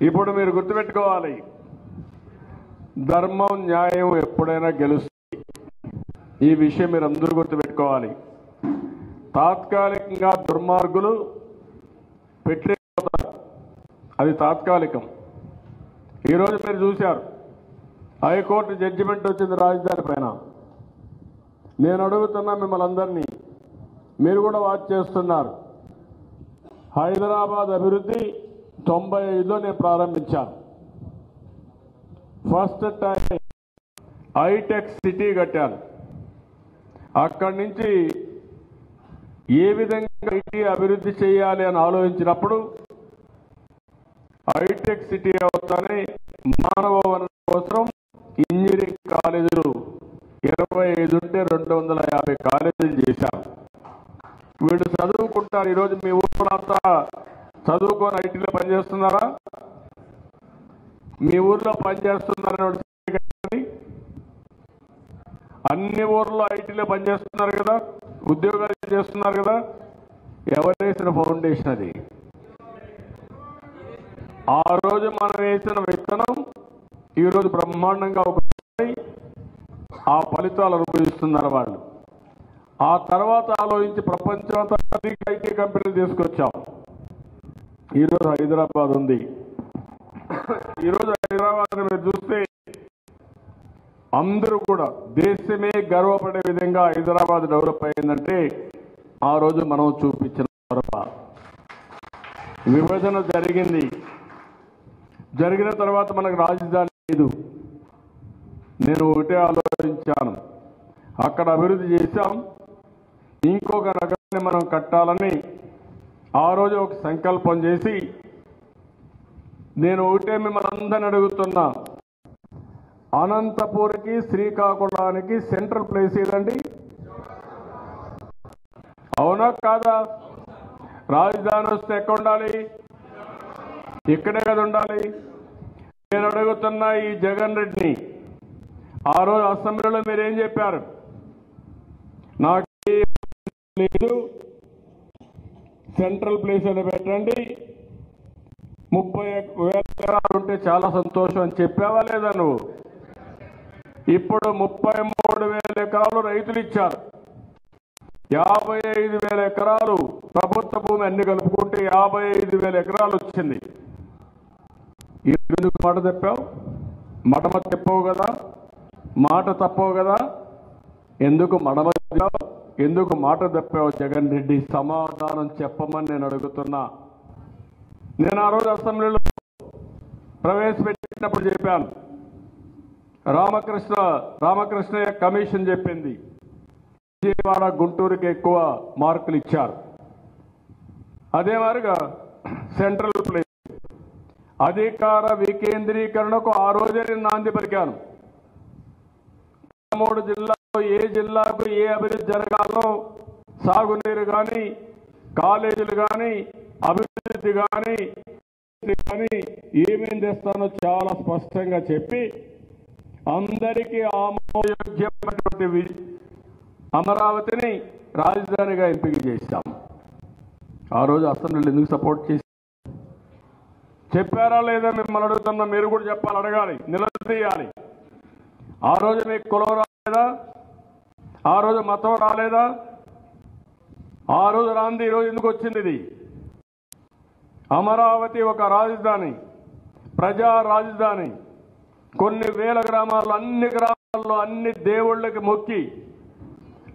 ఇప్పుడు మీరు గుర్తుపెట్టుకోవాలి. ధర్మం న్యాయం ఎప్పుడైనా గెలుస్తుంది. ఈ విషయం మీరు అందరూ గుర్తుపెట్టుకోవాలి. తాత్కాలికంగా దుర్మార్గులు పెట్టిపోతారు అది తాత్కాలికం. ఈరోజు మీరు చూశారు. హైకోర్టు జడ్జిమెంట్ వచ్చింది రాజధాని పైన. నేను అడుగుతున్నా మిమ్మల్ని అందరినీ. మీరు కూడా వాచ్ చేస్తున్నారు. హైదరాబాద్ అభివృద్ధి తొంభై ఐదులో నేను ప్రారంభించాను. ఫస్ట్ టైం హైటెక్ సిటీ కట్టాను. అక్కడి నుంచి ఏ విధంగా ఐటీ అభివృద్ధి చేయాలి అని ఆలోచించినప్పుడు హైటెక్ సిటీ అవుతానే మానవ వనరుల కోసం ఇంజనీరింగ్ కాలేజీలు ఇరవై ఐదు ఉంటే రెండు వందల యాభై కాలేజీలు చేశారు వీళ్ళు చదువుకుంటారు. ఈరోజు మీ ఊళ్ళో అంతా చదువుకొని ఐటీలో పనిచేస్తున్నారా? మీ ఊర్లో పనిచేస్తున్నారని అన్ని ఊర్లో ఐటీలో పనిచేస్తున్నారు కదా? ఉద్యోగాలు చేస్తున్నారు కదా? ఎవరేసిన ఫౌండేషన్ అది? ఆ రోజు మనం వేసిన విత్తనం ఈరోజు బ్రహ్మాండంగా ఒక ఆ ఫలితాలు అనుభవిస్తున్నారు వాళ్ళు. ఆ తర్వాత ఆలోచించి ప్రపంచం అంతా ఐటీ కంపెనీలు తీసుకొచ్చాం. ఈరోజు హైదరాబాద్ ఉంది. ఈరోజు హైదరాబాద్ మీరు చూస్తే అందరూ కూడా దేశమే గర్వపడే విధంగా హైదరాబాద్ డెవలప్ అయిందంటే ఆ రోజు మనం చూపించిన గొడవ విభజన జరిగింది. జరిగిన తర్వాత మనకు రాజధాని లేదు. నేను ఒకటే ఆలోచించాను. అక్కడ అభివృద్ధి చేశాం. ఇంకొక నగరాన్ని మనం కట్టాలని ఆ రోజు ఒక సంకల్పం చేసి నేను ఒకటే మిమ్మల్ని అందరిని అడుగుతున్నా. అనంతపూర్కి శ్రీకాకుళానికి సెంట్రల్ ప్లేస్ ఏదండి? అవునా కాదా? రాజధాని వస్తే ఎక్కడ ఉండాలి? ఇక్కడే కదా ఉండాలి. నేను అడుగుతున్నా ఈ జగన్ రెడ్డిని ఆ రోజు అసెంబ్లీలో మీరేం చెప్పారు? నాకు లేదు. సెంట్రల్ ప్లేస్ అని పెట్టండి. ముప్పై వేల ఎకరాలు ఉంటే చాలా సంతోషం అని చెప్పావా లేదా నువ్వు? ఇప్పుడు ముప్పై మూడు వేల ఎకరాలు రైతులు ఇచ్చారు. యాభై ఐదు వేల ఎకరాలు ప్రభుత్వ భూమి అన్ని కలుపుకుంటే యాభై ఐదు వేల ఎకరాలు వచ్చింది. ఎందుకు మాట తప్పావు? మడమ చెప్పవు కదా? మాట తప్పవు కదా? ఎందుకు మడమ చెప్పావు? ఎందుకు మాట తప్పావు జగన్ రెడ్డి? సమాధానం చెప్పమని నేను అడుగుతున్నా. నేను ఆ రోజు అసెంబ్లీలో ప్రవేశపెట్టినప్పుడు చెప్పాను. రామకృష్ణ రామకృష్ణయ్య కమిషన్ చెప్పింది. విజయవాడ గుంటూరుకి ఎక్కువ మార్కులు ఇచ్చారు. అదే మారిగా సెంట్రల్ ప్లేస్ అధికార వికేంద్రీకరణకు ఆ రోజే నేను నాంది పలికాను. మూడు జిల్లా ఏ జిల్లాకు ఏ అభివృద్ధి జరగాలో సాగునీరు కానీ కాలేజీలు కానీ అభివృద్ధి కానీ కానీ ఏమేం చేస్తానో చాలా స్పష్టంగా చెప్పి అందరికీ ఆమోయోగ్యమైనటువంటి అమరావతిని రాజధానిగా ఎంపిక చేశాం. ఆ రోజు అసెంబ్లీలో ఎందుకు సపోర్ట్ చేసి చెప్పారా లేదా మిమ్మల్ని అడుగుతున్నా మీరు కూడా చెప్పాలి అడగాలి నిలదీయాలి. ఆ రోజు మీకు కులం ఆ రోజు మతం రాలేదా? ఆ రోజు రాంది ఈ రోజు ఎందుకు వచ్చింది ఇది? అమరావతి ఒక రాజధాని ప్రజా రాజధాని. కొన్ని వేల గ్రామాల్లో అన్ని గ్రామాల్లో అన్ని దేవుళ్ళకి మొక్కి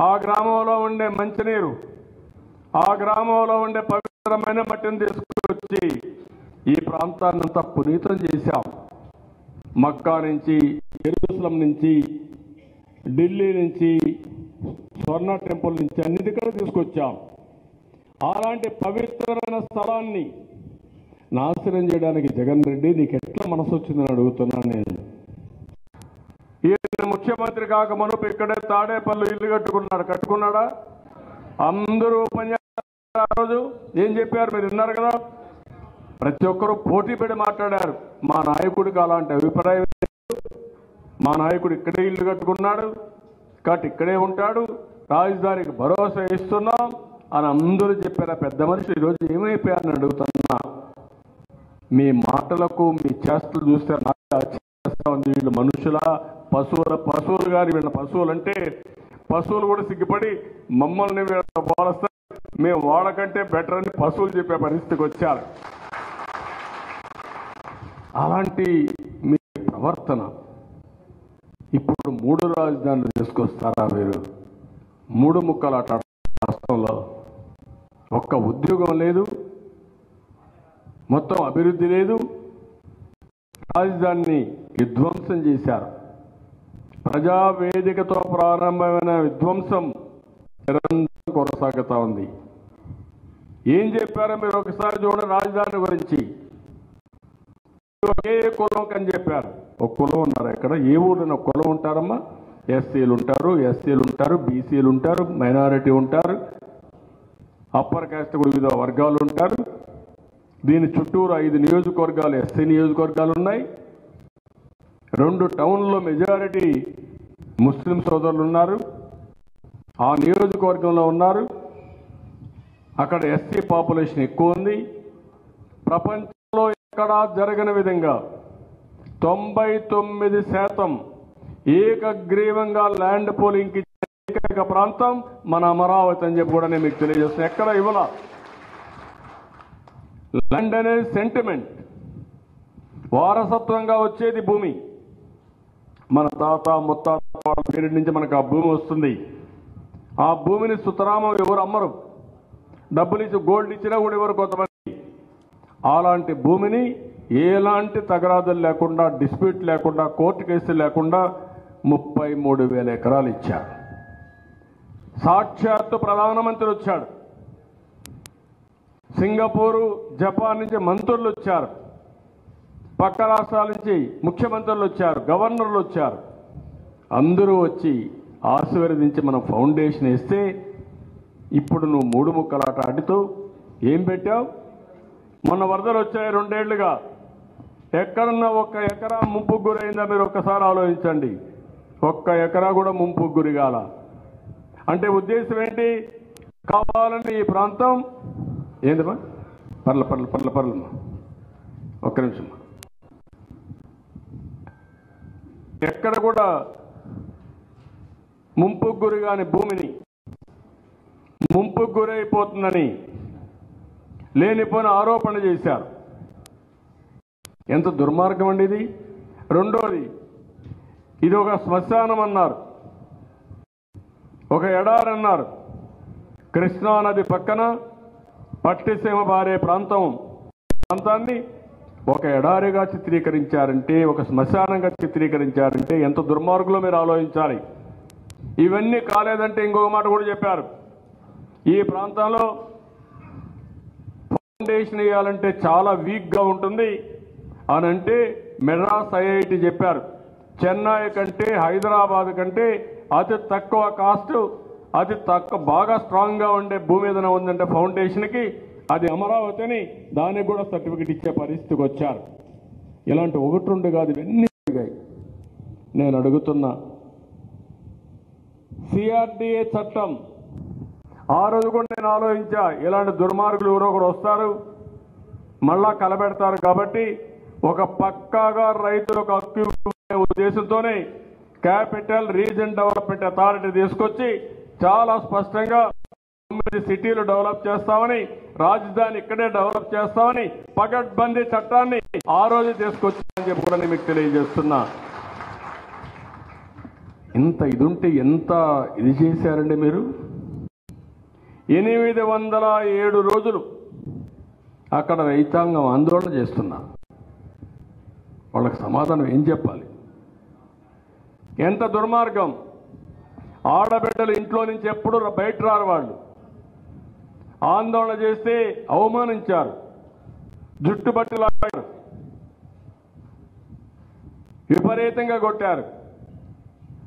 ఆ గ్రామంలో ఉండే మంచినీరు ఆ గ్రామంలో ఉండే పవిత్రమైన మట్టిని తీసుకొచ్చి ఈ ప్రాంతాన్ని అంతా పునీతం చేశాం. మక్కా నుంచి ఎరుసలం నుంచి ఢిల్లీ నుంచి స్వర్ణ టెంపుల్ నుంచి అన్నిటి కూడా తీసుకొచ్చాం. అలాంటి పవిత్రమైన స్థలాన్ని నాశనం చేయడానికి జగన్ రెడ్డి నీకు ఎట్లా మనసు వచ్చిందని అడుగుతున్నాను నేను. ఈయన ముఖ్యమంత్రి కాక మనపు ఇక్కడే తాడేపల్లి ఇల్లు కట్టుకున్నాడు. కట్టుకున్నాడా? అందరూ ఉపన్యాసం రోజు ఏం చెప్పారు? మీరు విన్నారు కదా? ప్రతి ఒక్కరూ పోటీ పెట్టి మాట్లాడారు. మా నాయకుడికి అలాంటి అభిప్రాయం మా నాయకుడు ఇక్కడే ఇల్లు కట్టుకున్నాడు. కాబట్టి ఇక్కడే ఉంటాడు. రాజధానికి భరోసా ఇస్తున్నాం అని అందరూ చెప్పారు? పెద్ద మనుషులు ఈరోజు ఏమైపోయారని అడుగుతున్నా. మీ మాటలకు మీ చేష్టలు చూస్తే నాకు వీళ్ళు మనుషుల? పశువుల పశువులు గారి వీళ్ళ పశువులు అంటే పశువులు కూడా సిగ్గుపడి మమ్మల్ని పోలస్తారు మేము వాళ్ళకంటే బెటర్ అని పశువులు చెప్పే పరిస్థితికి వచ్చారు. అలాంటి మీ ప్రవర్తన ఇప్పుడు మూడు రాజధానులు తీసుకొస్తారా మీరు? మూడు ముక్కలు ఆట రాష్ట్రంలో ఒక్క ఉద్యోగం లేదు మొత్తం అభివృద్ధి లేదు. రాజధానిని విధ్వంసం చేశారు. ప్రజావేదికతో ప్రారంభమైన విధ్వంసం నిరంతరం కొనసాగుతా ఉంది. ఏం చెప్పారో మీరు ఒకసారి చూడండి రాజధాని గురించి. ఒకే కులం అని చెప్పారు. ఒక కులం ఉన్నారు ఎక్కడ ఏ ఊరిలో ఒక కులం ఉంటారమ్మా? ఎస్సీలు ఉంటారు ఎస్సీలు ఉంటారు బీసీలు ఉంటారు మైనారిటీ ఉంటారు అప్పర్ కాస్ట్ కూడా వివిధ వర్గాలు ఉంటారు. దీని చుట్టూరు ఐదు నియోజకవర్గాలు ఎస్సీ నియోజకవర్గాలు ఉన్నాయి. రెండు టౌన్లో మెజారిటీ ముస్లిం సోదరులు ఉన్నారు. ఆ నియోజకవర్గంలో ఉన్నారు. అక్కడ ఎస్సీ పాపులేషన్ ఎక్కువ ఉంది. ప్రపంచంలో ఎక్కడా జరగని విధంగా తొంభై తొమ్మిది శాతం ఏకగ్రీవంగా ల్యాండ్ పోలింగ్కి ఏకైక ప్రాంతం మన అమరావతి అని చెప్పి కూడా నేను మీకు తెలియజేస్తాను ఎక్కడ ఇవ్వాల? ల్యాండ్ అనేది సెంటిమెంట్. వారసత్వంగా వచ్చేది భూమి. మన తాత ముత్తాత వాళ్ళ పేరు నుంచి మనకు ఆ భూమి వస్తుంది. ఆ భూమిని సుతరామం ఎవరు అమ్మరు? డబ్బులు ఇచ్చి గోల్డ్ ఇచ్చినా కూడా ఎవరు కొంతమంది? అలాంటి భూమిని ఎలాంటి తగరాదులు లేకుండా డిస్ప్యూట్ లేకుండా కోర్టు కేసులు లేకుండా ముప్పై మూడు వేల ఎకరాలు ఇచ్చారు. సాక్షాత్తు ప్రధానమంత్రి వచ్చాడు. సింగపూరు జపాన్ నుంచి మంత్రులు వచ్చారు. పక్క రాష్ట్రాల నుంచి ముఖ్యమంత్రులు వచ్చారు గవర్నర్లు వచ్చారు. అందరూ వచ్చి ఆశీర్వదించి మనం ఫౌండేషన్ వేస్తే ఇప్పుడు నువ్వు మూడు ముక్కలాట ఆడుతూ ఏం పెట్టావు? మొన్న వరదలు వచ్చాయి రెండేళ్ళుగా. ఎక్కడన్నా ఒక ఎకరా ముప్పు గురైందా మీరు ఒక్కసారి ఆలోచించండి. ఒక్క ఎకరా కూడా ముంపు గురిగాల. అంటే ఉద్దేశం ఏంటి? కావాలని ఈ ప్రాంతం ఏందమ్మా? పర్ల పర్ల పర్ల పర్లమ్మా. ఒక్క నిమిషం. ఎక్కడ కూడా ముంపు గురి కాని భూమిని ముంపు గురైపోతుందని లేనిపోయిన ఆరోపణ చేశారు. ఎంత దుర్మార్గం అండి ఇది? రెండోది ఇది ఒక శ్మశానం అన్నారు. ఒక ఎడారి అన్నారు. కృష్ణా నది పక్కన పట్టిసీమ బారే ప్రాంతం. ప్రాంతాన్ని ఒక ఎడారిగా చిత్రీకరించారంటే ఒక శ్మశానంగా చిత్రీకరించారంటే ఎంత దుర్మార్గులో మీరు ఆలోచించాలి? ఇవన్నీ కాలేదంటే ఇంకొక మాట కూడా చెప్పారు. ఈ ప్రాంతంలో ఫౌండేషన్ వేయాలంటే చాలా వీక్గా ఉంటుంది. అని అంటే మెడ్రాస్ ఐఐటి చెప్పారు. చెన్నై కంటే హైదరాబాద్ కంటే అతి తక్కువ కాస్ట్ అతి తక్కువ బాగా స్ట్రాంగ్గా ఉండే భూమి ఏదైనా ఉందంటే ఫౌండేషన్కి అది అమరావతిని దానికి కూడా సర్టిఫికెట్ ఇచ్చే పరిస్థితికి వచ్చారు. ఇలాంటి ఒకటి రెండు కాదు ఇవన్నీ జరిగాయి. నేను అడుగుతున్నా సిఆర్డిఏ చట్టం ఆ రోజు కూడా నేను ఆలోచించా ఇలాంటి దుర్మార్గులు ఎవరో ఒకరు వస్తారు మళ్ళా కలబెడతారు కాబట్టి ఒక పక్కాగా రైతులకు హక్కు ఉద్దేశంతోనే క్యాపిటల్ రీజన్ డెవలప్మెంట్ అథారిటీ తీసుకొచ్చి చాలా స్పష్టంగా తొమ్మిది సిటీలు డెవలప్ చేస్తామని రాజధాని ఇక్కడే డెవలప్ చేస్తామని పగడ్బందీ చట్టాన్ని ఆ రోజు తీసుకొచ్చామని చెప్పి కూడా నేను మీకు తెలియజేస్తున్నా. ఇంత ఇదుంటే ఎంత ఇది చేశారండి మీరు? ఎనిమిది వందల ఏడు రోజులు అక్కడ రైతాంగం ఆందోళన చేస్తున్నా. వాళ్ళకి సమాధానం ఏం చెప్పాలి? ఎంత దుర్మార్గం. ఆడబిడ్డలు ఇంట్లో నుంచి ఎప్పుడు బయట రారు వాళ్ళు. ఆందోళన చేస్తే అవమానించారు. జుట్టుబట్టి లాగారు. విపరీతంగా కొట్టారు.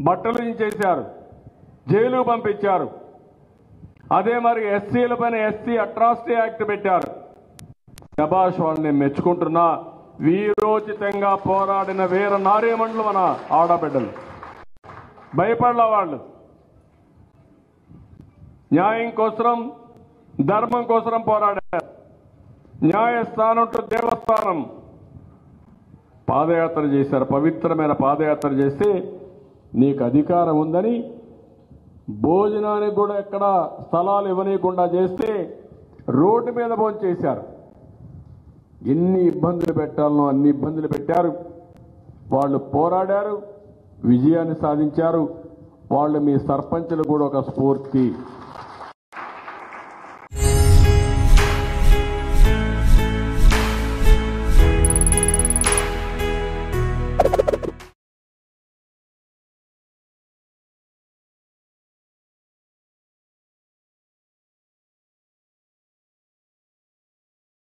బట్టలు చేశారు జైలు పంపించారు. అదే మరి ఎస్సీల పైన ఎస్సీ అట్రాసిటీ యాక్ట్ పెట్టారు. శబాష్ వాళ్ళని మెచ్చుకుంటున్నా. వీరోచితంగా పోరాడిన వీర నారీమణులు మన ఆడబిడ్డలు. భయపడల వాళ్ళు న్యాయం కోసం ధర్మం కోసం పోరాడారు. న్యాయస్థానం టు దేవస్థానం. పాదయాత్ర చేశారు పవిత్రమైన పాదయాత్ర చేస్తే నీకు అధికారం ఉందని భోజనానికి కూడా ఎక్కడ స్థలాలు ఇవ్వనీయకుండా చేస్తే రోడ్డు మీద భోంచేశారు. ఎన్ని ఇబ్బందులు పెట్టాలనో అన్ని ఇబ్బందులు పెట్టారు. వాళ్ళు పోరాడారు. విజయాన్ని సాధించారు. వాళ్ళు మీ సర్పంచులు కూడా ఒక స్ఫూర్తి.